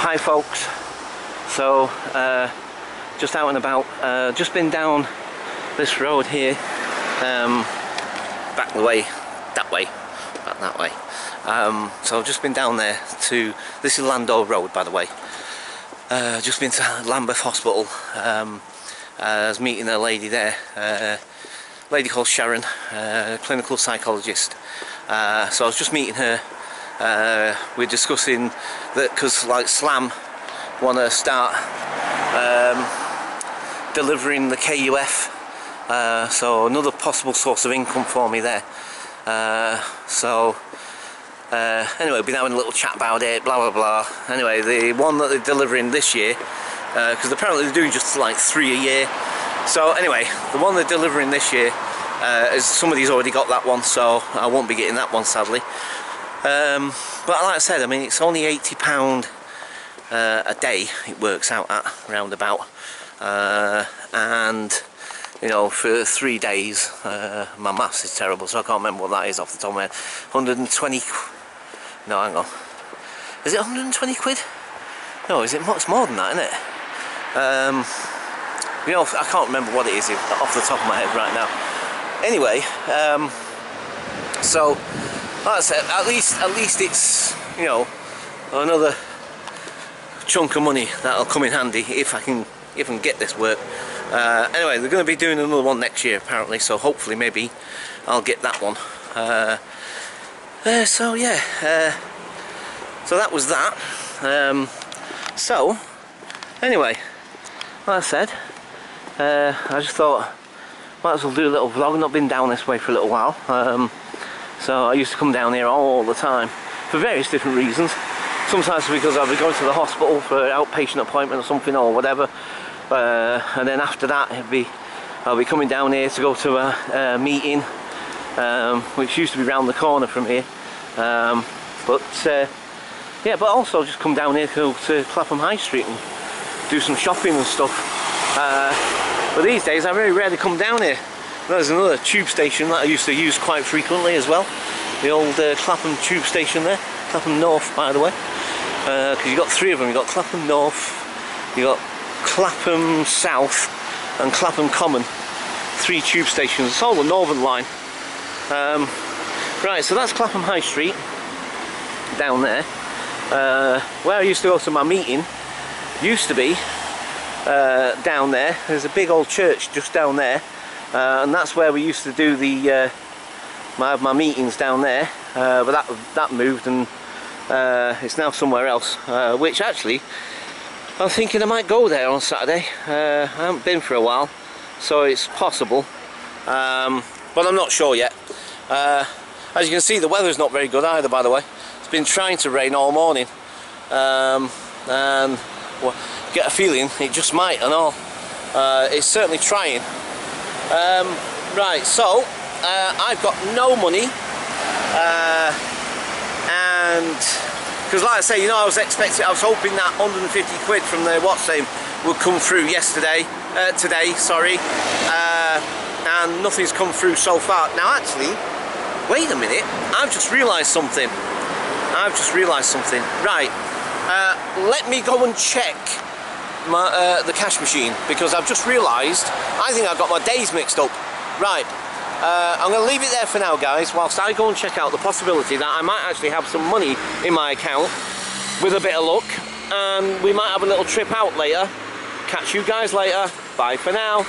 hi folks. So, uh, just out and about. Uh, just been down this road here. Um, back the way, that way, back that way. Um, so I've just been down there to, this is Landor Road by the way. Uh, just been to Lambeth Hospital. Um, I was meeting a lady there. Uh, lady called Sharon, uh, clinical psychologist. Uh, so I was just meeting her. Uh, we're discussing that because like Slam want to start um, delivering the KUF. Uh, so another possible source of income for me there. Uh, so uh, anyway, we've been having a little chat about it, blah blah blah. Anyway, the one that they're delivering this year, because apparently they're doing just like three a year. So anyway, the one they're delivering this year, uh, is somebody's already got that one, so I won't be getting that one sadly. Um, but like I said, I mean it's only eighty pound uh, a day. It works out at roundabout, uh, and you know for three days. Uh, my maths is terrible, so I can't remember what that is off the top of my head. 120. No, hang on. Is it 120 quid? No, is it much more than that, isn't it? Um, you know, I can't remember what it is off the top of my head right now. Anyway, um, so like it. at least at least it's you know another chunk of money that'll come in handy if I can can get this work. Uh, anyway, they're going to be doing another one next year apparently, so hopefully maybe I'll get that one. Uh, uh, so yeah, uh, so that was that. Um, so anyway, like I said, uh, I just thought might as well do a little vlog. Not been down this way for a little while. Um, so I used to come down here all the time for various different reasons. Sometimes because I'd be going to the hospital for an outpatient appointment or something or whatever. Uh, and then after that it'd be I'll be coming down here to go to a, a meeting um, which used to be round the corner from here. Um, but uh, yeah, but also just come down here to, to Clapham High Street and do some shopping and stuff. Uh, but these days I very rarely come down here. There's another tube station that I used to use quite frequently as well. The old uh, Clapham tube station there. Clapham North by the way. Because uh, you've got three of them. You've got Clapham North, you've got Clapham South and Clapham Common. Three tube stations. It's all the Northern line. Um, right, so that's Clapham High Street down there. Uh, where I used to go to my meeting used to be uh, down there. There's a big old church just down there, uh, and that's where we used to do the uh, my my meetings down there. Uh, but that that moved and uh, it's now somewhere else. Uh, which actually, I'm thinking I might go there on Saturday. I haven't been for a while, so it's possible, um, but I'm not sure yet. as you can see, the weather's not very good either. By the way, it's been trying to rain all morning, um, and. Well, get a feeling it just might and all. Uh, it's certainly trying. Um, right, so uh, I've got no money, uh, and because like I say, you know, I was expecting, I was hoping that 150 quid from the what's name would come through yesterday, uh, today, sorry, uh, and nothing's come through so far. Now, actually, wait a minute, I've just realised something. I've just realised something. Right, uh, let me go and check my, uh, the cash machine because I've just realised I think I've got my days mixed up. Right, uh, I'm going to leave it there for now guys whilst I go and check out the possibility that I might actually have some money in my account with a bit of luck and we might have a little trip out later. Catch you guys later. Bye for now.